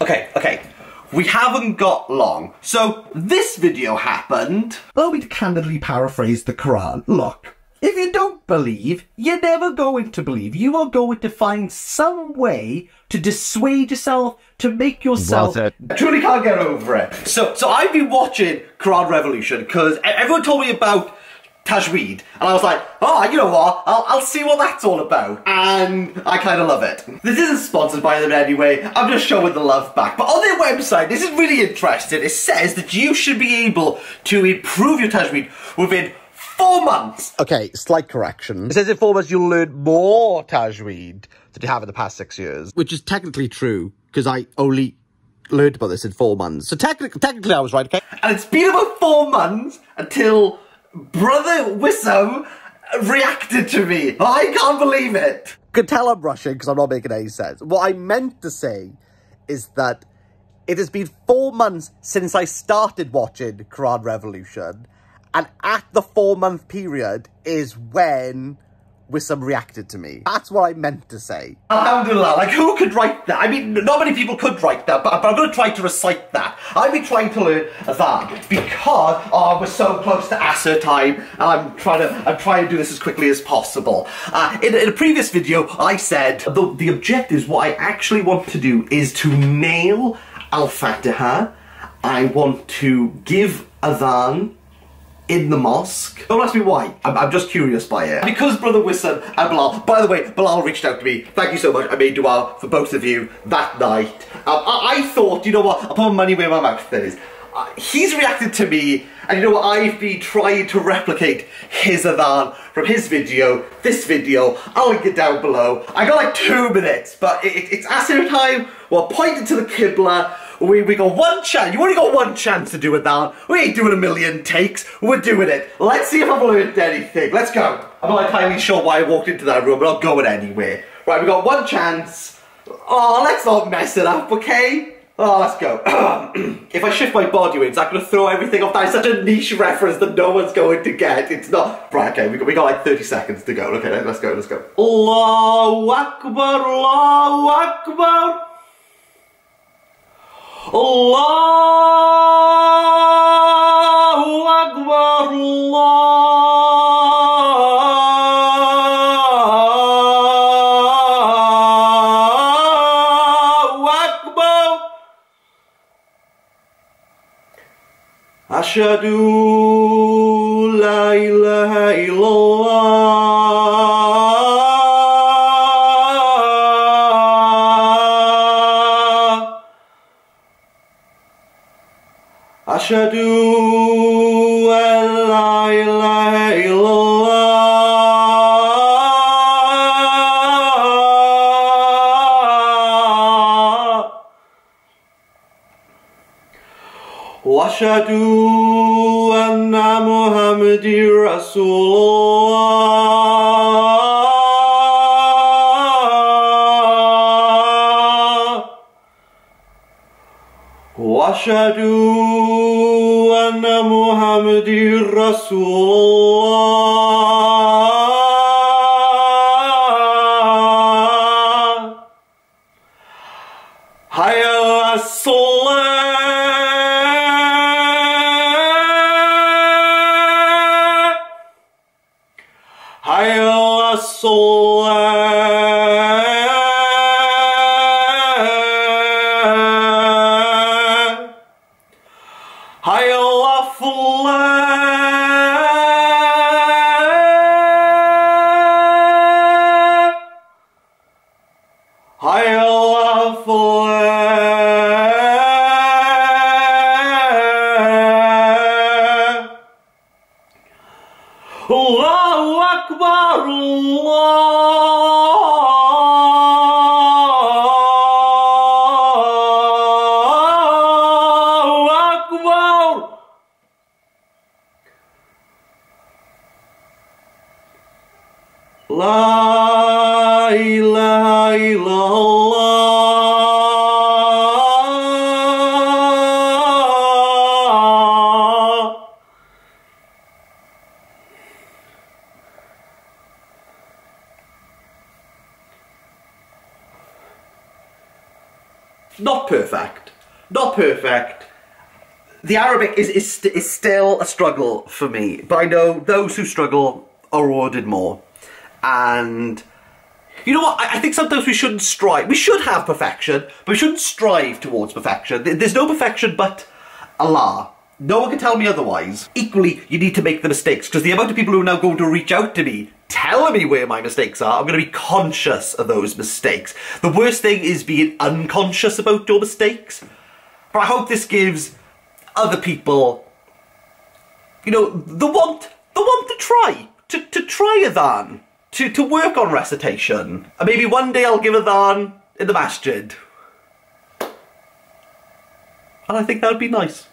Okay, okay. We haven't got long. So, this video happened. Allow me to candidly paraphrase the Quran. Look, if you don't believe, you're never going to believe. You are going to find some way to dissuade yourself, to make yourself. I truly can't get over it. So, so I've been watching Quran Revolution because everyone told me about Tajweed, and I was like, oh, you know what? I'll, I'll see what that's all about. And I kind of love it. This isn't sponsored by them anyway. I'm just showing the love back. But on their website, this is really interesting. It says that you should be able to improve your Tajweed within four months. Okay, slight correction. It says in four months you'll learn more Tajweed than you have in the past six years, which is technically true because I only learned about this in four months. So technically, technically I was right. Okay, and it's been about four months until Brother Wissam reacted to me. I can't believe it. Could tell I'm rushing because I'm not making any sense. What I meant to say is that it has been four months since I started watching Quran Revolution. And at the four month period is when Wissam reacted to me. That's what I meant to say. Alhamdulillah, like who could write that? I mean, not many people could write that, but, but I'm going to try to recite that. I've been trying to learn that because oh, we're so close to Asr time, and I'm trying to I'm trying to do this as quickly as possible. Uh, in, in a previous video, I said the, the objectives, what I actually want to do is to nail Al-Fatiha. I want to give Adhan in the mosque. Don't ask me why. I'm, I'm, just curious by it. Because Brother Wissam and Bilal, by the way, Bilal reached out to me. Thank you so much. I made dua for both of you that night. Um, I, I, thought, you know what, I'll put my money where my mouth is. Uh, he's reacted to me, and you know what, I've been trying to replicate his adhan from his video, this video, I'll link it down below. I got like two minutes, but it, it, it's Asr time, Well, pointed to the Qibla, we, we got one chance. You only got one chance to do it now. We ain't doing a million takes. We're doing it. Let's see if I've learned anything. Let's go. I'm not entirely sure why I walked into that room, but I'll go it anyway. Right, we got one chance. Oh, let's not mess it up, okay? Oh, let's go. if I shift my body weight, is that going to throw everything off? That is such a niche reference that no one's going to get. It's not... Right, okay, we got, we got like 30 seconds to go. Okay, let's go, let's go. Allahu Akbar, Allahu Akbar. Allahu Akbar, Allahu Akbar. Ashadu la ilaha illallah. أشهد أن لا إله إلا الله وأشهد أن محمد رسول الله وأشهد أن محمد رسول الله حي على الصلاة حي على الصلاة Hayallah Allahu Akbar Allahu Akbar. La ilaha الله not perfect. Not perfect. The Arabic is, is, st- is still a struggle for me, but I know those who struggle are rewarded more. And you know what? I, I think sometimes we shouldn't strive. We should have perfection, but we shouldn't strive towards perfection. There's no perfection but Allah. No one can tell me otherwise. Equally, you need to make the mistakes because the amount of people who are now going to reach out to me tell me where my mistakes are, I'm going to be conscious of those mistakes. The worst thing is being unconscious about your mistakes. But I hope this gives other people, you know, the want, the want to try, to, to try adhan, to, to work on recitation. And maybe one day I'll give adhan in the masjid. And I think that would be nice.